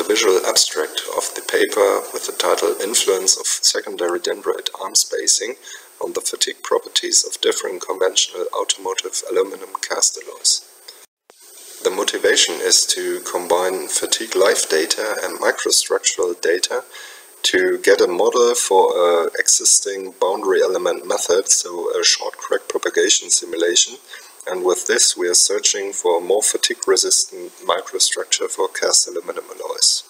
a visual abstract of the paper with the title Influence of Secondary Dendrite Arm Spacing on the Fatigue Properties of Different Conventional Automotive Aluminum Cast Alloys. The motivation is to combine fatigue life data and microstructural data to get a model for an existing boundary element method, so a short crack propagation simulation. And with this, we are searching for a more fatigue-resistant microstructure for cast aluminum alloys.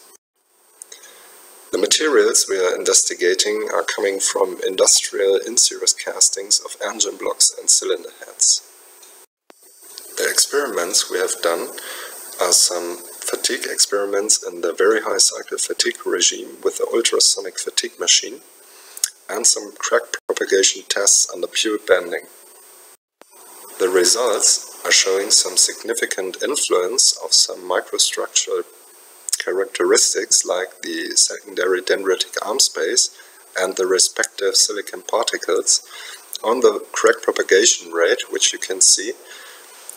The materials we are investigating are coming from industrial in-series castings of engine blocks and cylinder heads. The experiments we have done are some fatigue experiments in the very high cycle fatigue regime with the ultrasonic fatigue machine and some crack propagation tests under pure bending. The results are showing some significant influence of some microstructural characteristics like the secondary dendritic arm space and the respective silicon particles on the crack propagation rate, which you can see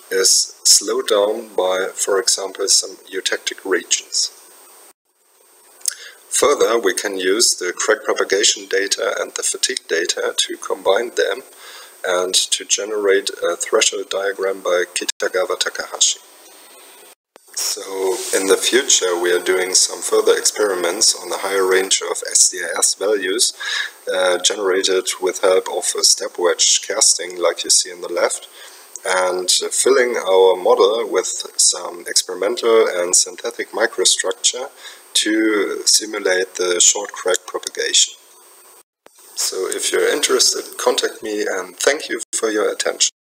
is slowed down by, for example, some eutectic regions. Further, we can use the crack propagation data and the fatigue data to combine them and to generate a threshold diagram by Kitagawa Takahashi. So in the future we are doing some further experiments on a higher range of SDAS values uh, generated with help of a step wedge casting like you see in the left and filling our model with some experimental and synthetic microstructure to simulate the short crack propagation. So if you're interested, contact me and thank you for your attention.